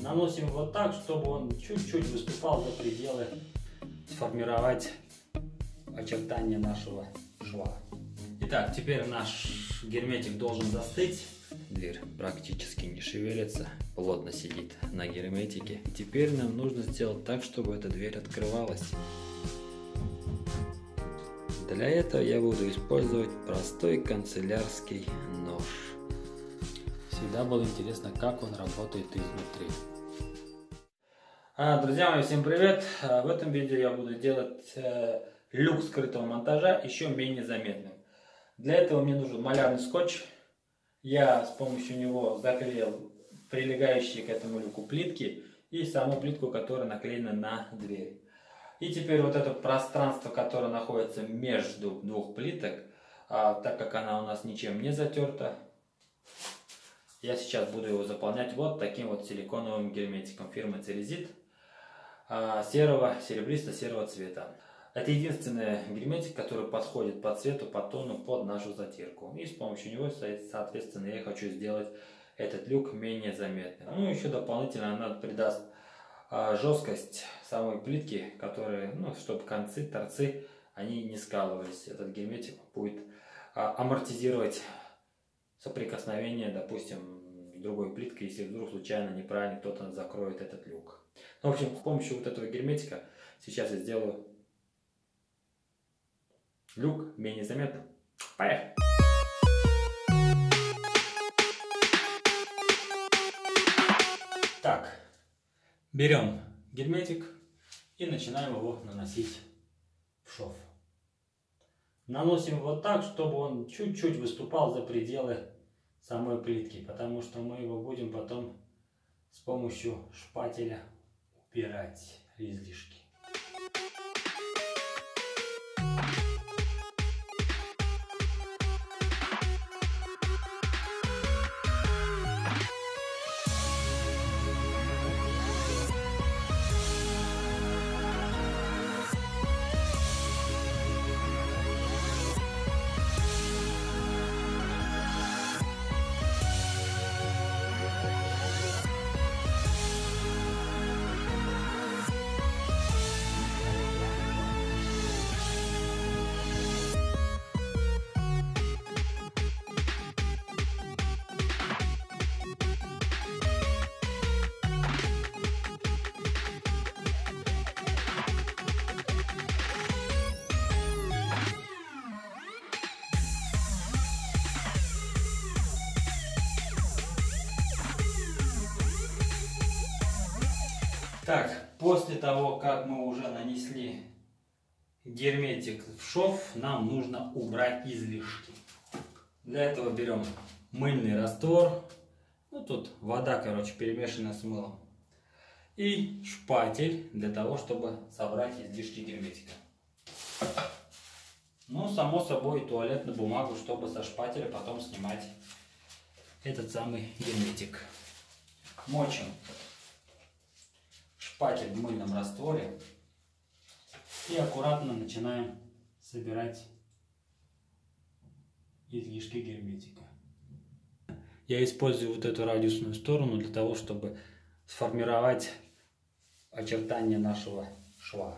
Наносим вот так, чтобы он чуть-чуть выступал за пределы, сформировать очертания нашего шва. Итак, теперь наш герметик должен застыть. Дверь практически не шевелится, плотно сидит на герметике. Теперь нам нужно сделать так, чтобы эта дверь открывалась. Для этого я буду использовать простой канцелярский. Всегда было интересно, как он работает изнутри. А, друзья мои, всем привет! А, в этом видео я буду делать э, люк скрытого монтажа еще менее заметным. Для этого мне нужен малярный скотч. Я с помощью него заклеил прилегающие к этому люку плитки и саму плитку, которая наклеена на дверь. И теперь вот это пространство, которое находится между двух плиток, а, так как она у нас ничем не затерта, я сейчас буду его заполнять вот таким вот силиконовым герметиком фирмы Церезит а, серого, серебристо-серого цвета. Это единственный герметик, который подходит по цвету, по тону, под нашу затирку. И с помощью него, соответственно, я хочу сделать этот люк менее заметным. Ну, еще дополнительно она придаст а, жесткость самой плитки, которые, ну, чтобы концы, торцы, они не скалывались. Этот герметик будет а, амортизировать соприкосновение, допустим, другой плиткой, если вдруг случайно неправильно кто-то закроет этот люк. Ну, в общем, с помощью вот этого герметика сейчас я сделаю люк менее заметным. Поехали! Так, берем герметик и начинаем его наносить. Наносим вот так, чтобы он чуть-чуть выступал за пределы самой плитки, потому что мы его будем потом с помощью шпателя убирать излишки. Так, после того, как мы уже нанесли герметик в шов, нам нужно убрать излишки. Для этого берем мыльный раствор. Ну, тут вода, короче, перемешанная с мылом. И шпатель для того, чтобы собрать излишки герметика. Ну, само собой, туалетную бумагу, чтобы со шпателя потом снимать этот самый герметик. Мочим шпатель в мыльном растворе и аккуратно начинаем собирать излишки герметика. Я использую вот эту радиусную сторону для того, чтобы сформировать очертания нашего шва.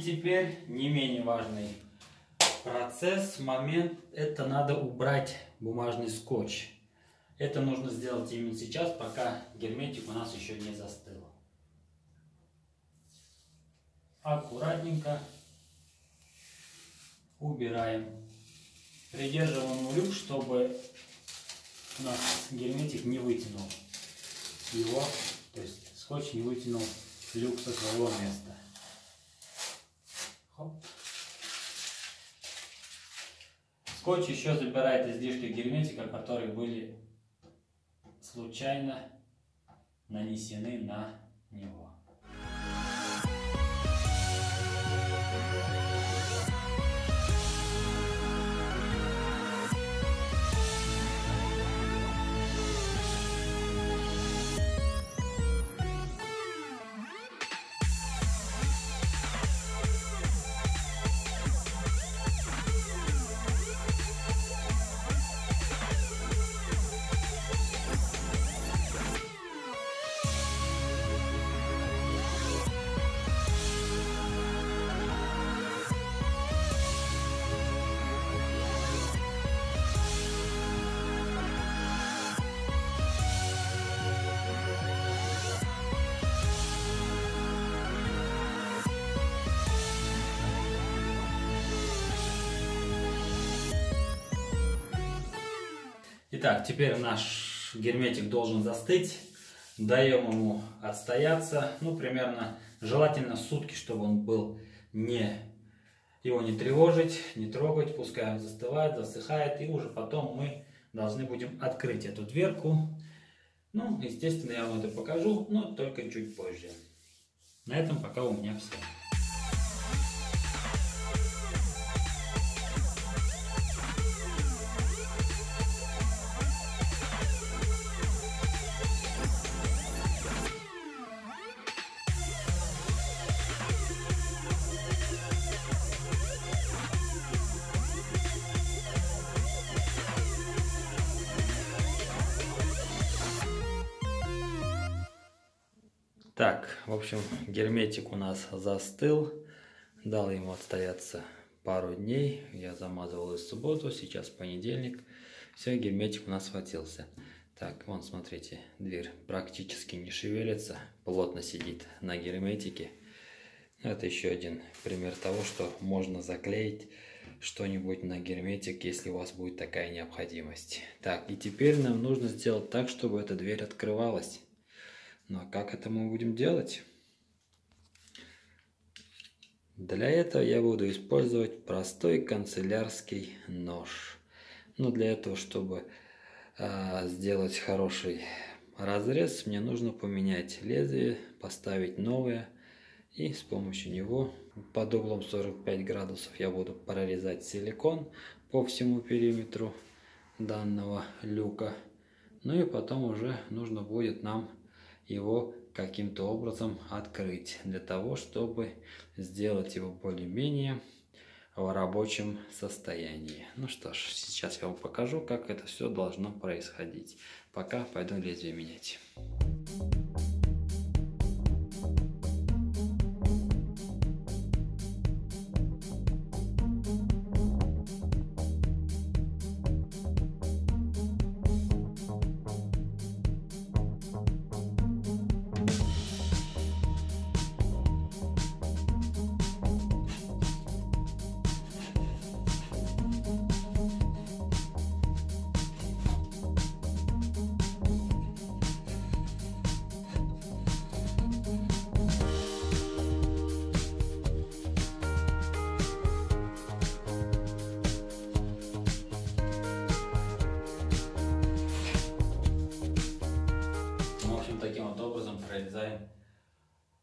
И теперь не менее важный процесс, момент, это надо убрать бумажный скотч. Это нужно сделать именно сейчас, пока герметик у нас еще не застыл. Аккуратненько убираем. Придерживаем люк, чтобы у нас герметик не вытянул его, то есть скотч не вытянул люк со своего места. Скотч еще забирает излишки герметика, которые были случайно нанесены на него. Итак, теперь наш герметик должен застыть. Даем ему отстояться, ну, примерно, желательно сутки, чтобы он был не... Его не тревожить, не трогать, пускай он застывает, засыхает, и уже потом мы должны будем открыть эту дверку. Ну, естественно, я вам это покажу, но только чуть позже. На этом пока у меня все. Так, в общем, герметик у нас застыл. Дал ему отстояться пару дней. Я замазывал из субботу, сейчас понедельник. Все, герметик у нас схватился. Так, вон, смотрите, дверь практически не шевелится, плотно сидит на герметике. Это еще один пример того, что можно заклеить что-нибудь на герметик, если у вас будет такая необходимость. Так, и теперь нам нужно сделать так, чтобы эта дверь открывалась. Ну а как это мы будем делать? Для этого я буду использовать простой канцелярский нож. Но ну, для этого, чтобы э, сделать хороший разрез, мне нужно поменять лезвие, поставить новое. И с помощью него под углом 45 градусов я буду прорезать силикон по всему периметру данного люка. Ну и потом уже нужно будет нам его каким-то образом открыть, для того, чтобы сделать его более-менее в рабочем состоянии. Ну что ж, сейчас я вам покажу, как это все должно происходить. Пока пойду лезвие менять.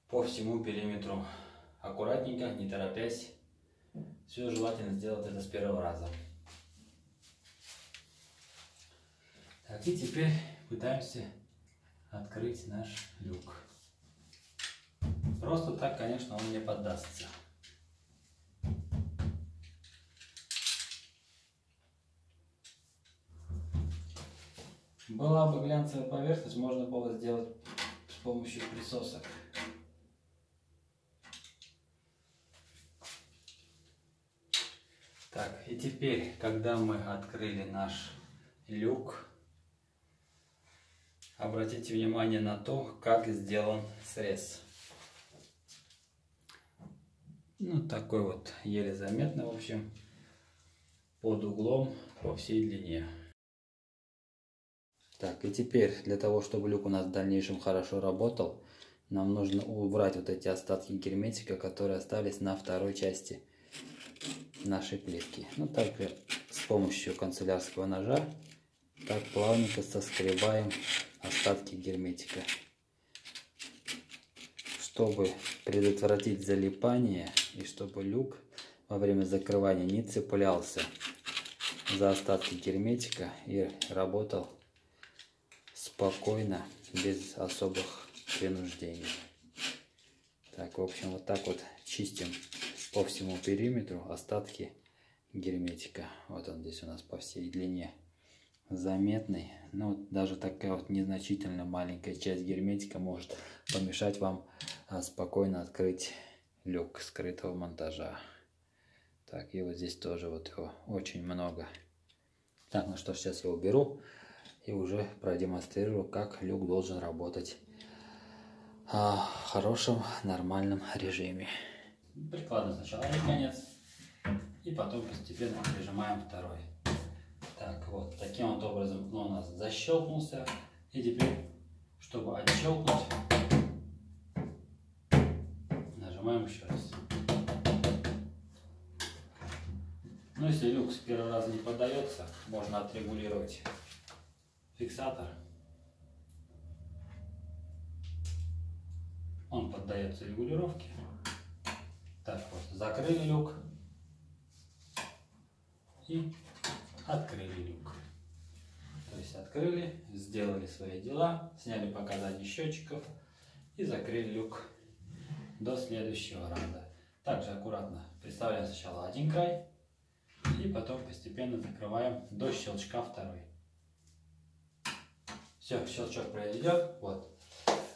По всему периметру. Аккуратненько, не торопясь. Все желательно сделать это с первого раза. Так, и теперь пытаемся открыть наш люк. Просто так, конечно, он не поддастся. Была бы глянцевая поверхность, можно было сделать помощью присосок. Так, и теперь, когда мы открыли наш люк, обратите внимание на то, как сделан срез. Ну, такой вот еле заметно, в общем, под углом по всей длине. Так, и теперь для того, чтобы люк у нас в дальнейшем хорошо работал, нам нужно убрать вот эти остатки герметика, которые остались на второй части нашей плитки. Ну, также с помощью канцелярского ножа так плавненько соскребаем остатки герметика. Чтобы предотвратить залипание и чтобы люк во время закрывания не цеплялся за остатки герметика и работал спокойно, без особых принуждений. Так, в общем, вот так вот чистим по всему периметру остатки герметика. Вот он здесь у нас по всей длине заметный. Ну, даже такая вот незначительно маленькая часть герметика может помешать вам а, спокойно открыть люк скрытого монтажа. Так, и вот здесь тоже вот его очень много. Так, ну что сейчас я уберу и уже продемонстрирую, как люк должен работать а, в хорошем, нормальном режиме. Прикладываем сначала один конец и потом постепенно прижимаем второй. Так, вот, таким вот образом он у нас защелкнулся. И теперь, чтобы отщелкнуть, нажимаем еще раз. Ну, если люк с первого раза не поддается, можно отрегулировать фиксатор. Он поддается регулировке. Так вот, закрыли люк и открыли люк. То есть открыли, сделали свои дела, сняли показания счетчиков и закрыли люк до следующего раза. Также аккуратно представляем сначала один край, и потом постепенно закрываем до щелчка второй. Все, щелчок произойдет. Вот.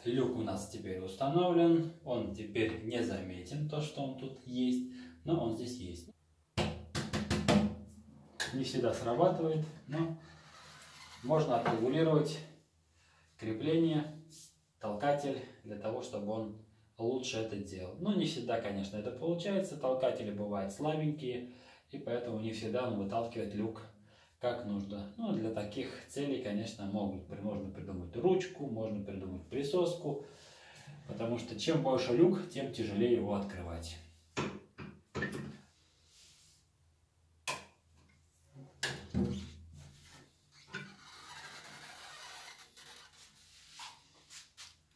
Люк у нас теперь установлен. Он теперь не заметен, то, что он тут есть. Но он здесь есть. Не всегда срабатывает, но можно отрегулировать крепление, толкатель, для того, чтобы он лучше это делал. Но не всегда, конечно, это получается. Толкатели бывают слабенькие и поэтому не всегда он выталкивает люк как нужно. Ну, для таких целей, конечно, могут, можно придумать ручку, можно придумать присоску, потому что чем больше люк, тем тяжелее его открывать.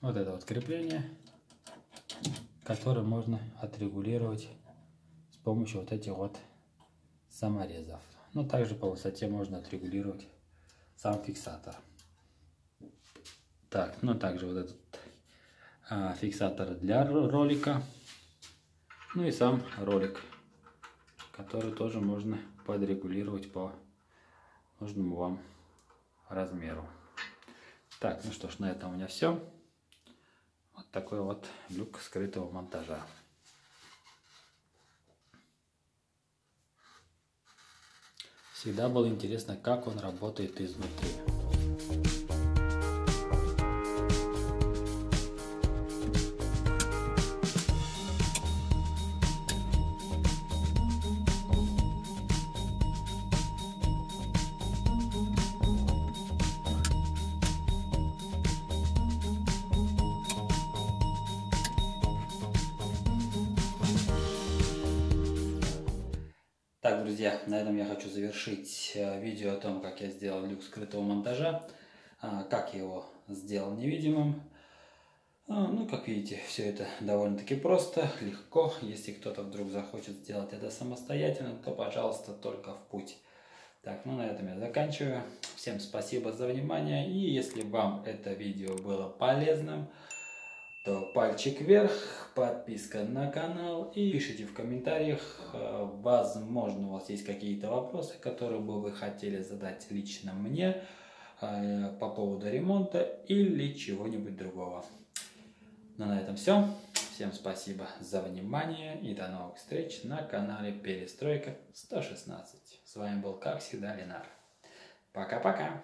Вот это вот крепление, которое можно отрегулировать с помощью вот этих вот саморезов. Но ну, также по высоте можно отрегулировать сам фиксатор. Так, ну также вот этот а, фиксатор для ролика. Ну и сам ролик, который тоже можно подрегулировать по нужному вам размеру. Так, ну что ж, на этом у меня все. Вот такой вот люк скрытого монтажа. Всегда было интересно, как он работает изнутри. Так, друзья, на этом я хочу завершить э, видео о том, как я сделал люк скрытого монтажа, а, как я его сделал невидимым. А, ну, как видите, все это довольно-таки просто, легко. Если кто-то вдруг захочет сделать это самостоятельно, то, пожалуйста, только в путь. Так, ну на этом я заканчиваю. Всем спасибо за внимание. И если вам это видео было полезным, то пальчик вверх, подписка на канал и пишите в комментариях, э, возможно у вас есть какие-то вопросы, которые бы вы хотели задать лично мне э, по поводу ремонта или чего-нибудь другого. Ну на этом все. Всем спасибо за внимание и до новых встреч на канале Перестройка 116. С вами был как всегда Ленар. Пока-пока.